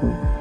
护你。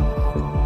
Oh,